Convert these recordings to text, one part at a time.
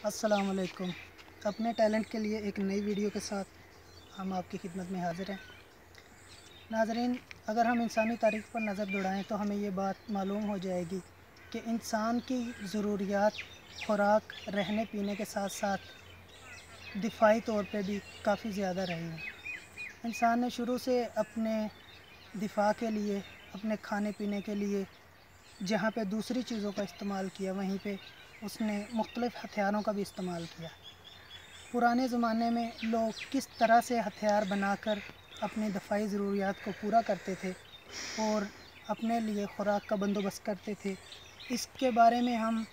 असलकुम अपने टैलेंट के लिए एक नई वीडियो के साथ हम आपकी खिदमत में हाज़िर हैं। नाजरीन, अगर हम इंसानी तारीख पर नज़र दौड़ाएँ तो हमें ये बात मालूम हो जाएगी कि इंसान की ज़रूरियात, खुराक, रहने पीने के साथ साथ दिफाई तौर पे भी काफ़ी ज़्यादा रही हैं। इंसान ने शुरू से अपने दिफा के लिए, अपने खाने पीने के लिए जहाँ पे दूसरी चीज़ों का इस्तेमाल किया, वहीं पे उसने मुख्तलिफ़ हथियारों का भी इस्तेमाल किया। पुराने ज़माने में लोग किस तरह से हथियार बनाकर अपनी दफाई ज़रूरियात को पूरा करते थे और अपने लिए ख़ुराक का बंदोबस्त करते थे, इसके बारे में हम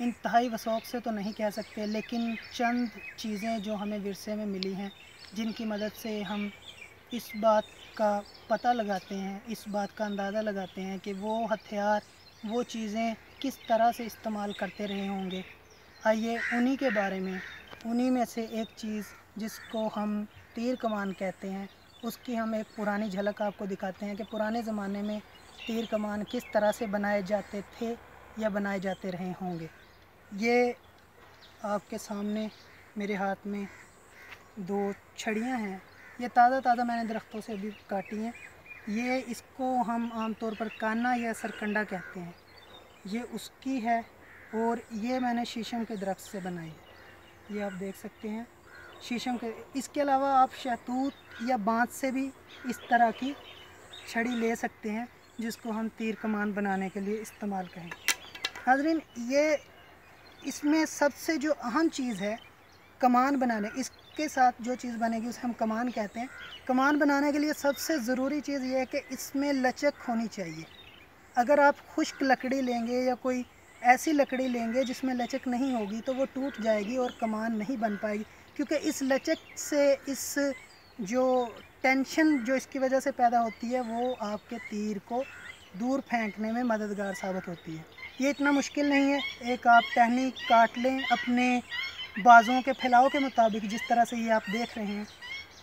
इंतहाई वसौक से तो नहीं कह सकते, लेकिन चंद चीज़ें जो हमें विरसे में मिली हैं, जिनकी मदद से हम इस बात का पता लगाते हैं, इस बात का अंदाज़ा लगाते हैं कि वो हथियार, वो चीज़ें किस तरह से इस्तेमाल करते रहे होंगे? आइए उन्हीं के बारे में, उन्हीं में से एक चीज़ जिसको हम तीर कमान कहते हैं, उसकी हम एक पुरानी झलक आपको दिखाते हैं कि पुराने ज़माने में तीर कमान किस तरह से बनाए जाते थे या बनाए जाते रहे होंगे। ये आपके सामने मेरे हाथ में दो छड़ियाँ हैं। ये ताज़ा ताज़ा मैंने दरख्तों से अभी काटी हैं। ये इसको हम आमतौर पर काना या सरकंडा कहते हैं। ये उसकी है और ये मैंने शीशम के दरख्त से बनाई ये आप देख सकते हैं। शीशम के, इसके अलावा आप शहतूत या बाँस से भी इस तरह की छड़ी ले सकते हैं, जिसको हम तीर कमान बनाने के लिए इस्तेमाल करें हाजरीन, ये इसमें सबसे जो अहम चीज़ है, कमान बनाने। इसके साथ जो चीज़ बनेगी, उसे हम कमान कहते हैं। कमान बनाने के लिए सबसे ज़रूरी चीज़ ये है कि इसमें लचक होनी चाहिए। अगर आप खुश्क लकड़ी लेंगे या कोई ऐसी लकड़ी लेंगे जिसमें लचक नहीं होगी तो वो टूट जाएगी और कमान नहीं बन पाएगी। क्योंकि इस लचक से, इस जो टेंशन जो इसकी वजह से पैदा होती है, वो आपके तीर को दूर फेंकने में मददगार साबित होती है। ये इतना मुश्किल नहीं है। एक आप टहनी काट लें अपने बाज़ों के फैलाव के मुताबिक, जिस तरह से ये आप देख रहे हैं,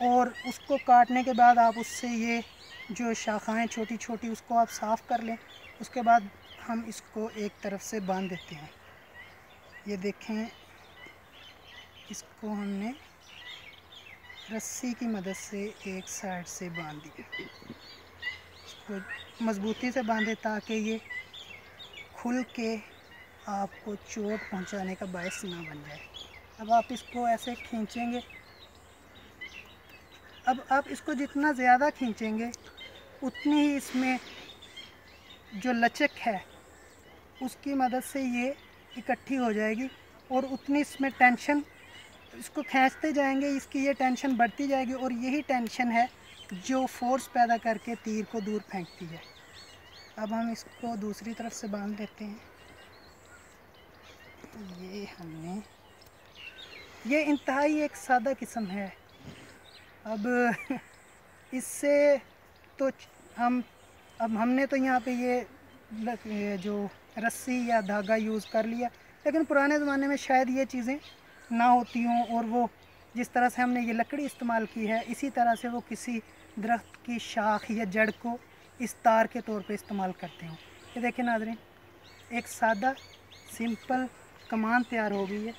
और उसको काटने के बाद आप उससे ये जो शाखाएँ छोटी छोटी उसको आप साफ़ कर लें। उसके बाद हम इसको एक तरफ़ से बाँध देते हैं। ये देखें, इसको हमने रस्सी की मदद से एक साइड से बाँध दिया। इसको मज़बूती से बांधे ताकि ये खुल के आपको चोट पहुँचाने का बायस ना बन जाए। अब आप इसको ऐसे खींचेंगे। अब आप इसको जितना ज़्यादा खींचेंगे, उतनी ही इसमें जो लचक है, उसकी मदद से ये इकट्ठी हो जाएगी और उतनी इसमें टेंशन इसको खींचते जाएँगे, इसकी ये टेंशन बढ़ती जाएगी और यही टेंशन है जो फोर्स पैदा करके तीर को दूर फेंकती है। अब हम इसको दूसरी तरफ़ से बाँध देते हैं। ये हमने, ये इंतहाई एक सादा किस्म है। अब इससे तो हम अब हमने तो यहाँ पे ये, जो रस्सी या धागा यूज़ कर लिया लेकिन पुराने ज़माने में शायद ये चीज़ें ना होती हों और वो जिस तरह से हमने ये लकड़ी इस्तेमाल की है इसी तरह से वो किसी दरख्त की शाख या जड़ को इस तार के तौर पे इस्तेमाल करते हों। ये देखें नाजरीन एक सादा सिंपल कमान तैयार हो गई है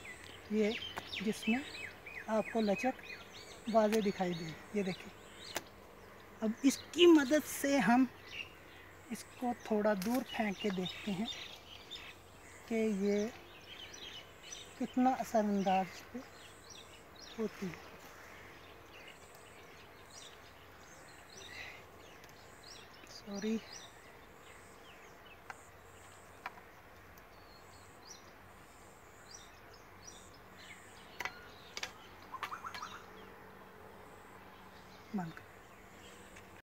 ये जिसमें आपको लचक वाजे दिखाई दे ये देखिए अब इसकी मदद से हम इसको थोड़ा दूर फेंक के देखते हैं कि ये कितना असरअंदाज होती है। सॉरी बंद